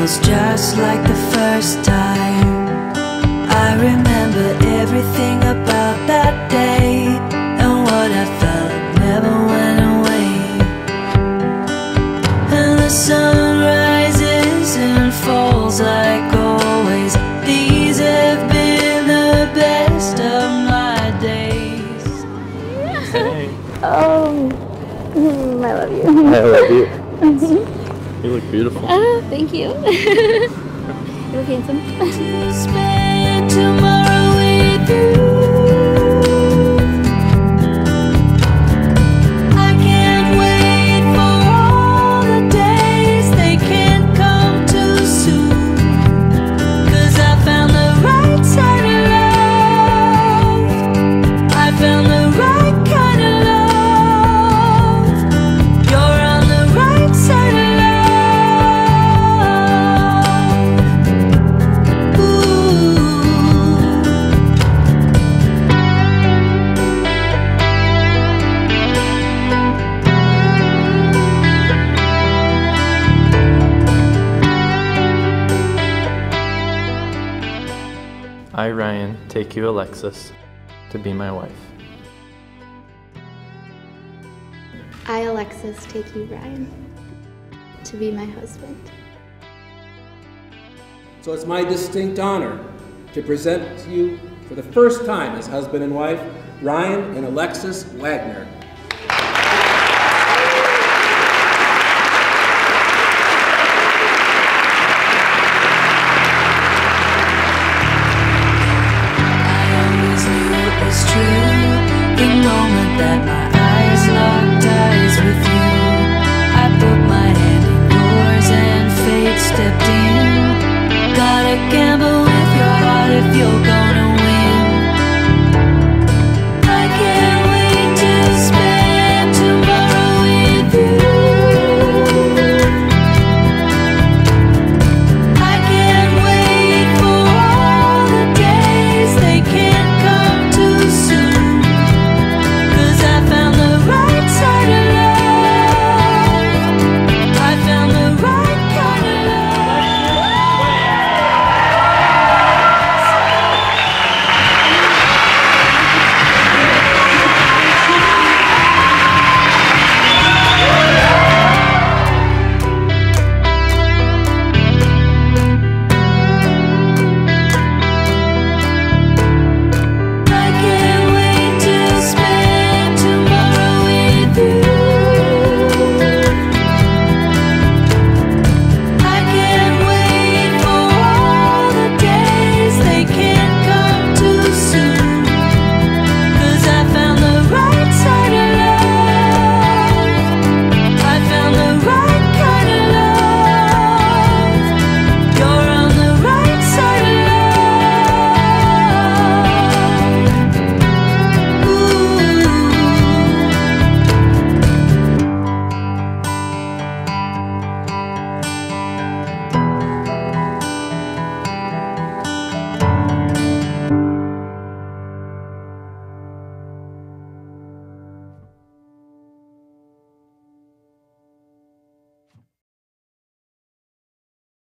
feels just like the first time. I remember everything about that day, and what I felt never went away. And the sun rises and falls like always. These have been the best of my days. Oh, I love you. I love you. You look beautiful. Ah, thank you. you look handsome. I, Ryan, take you, Alexis, to be my wife. I, Alexis, take you, Ryan, to be my husband. So it's my distinct honor to present to you for the first time as husband and wife, Ryan and Alexis Wagner. True. The moment that my eyes locked eyes with you,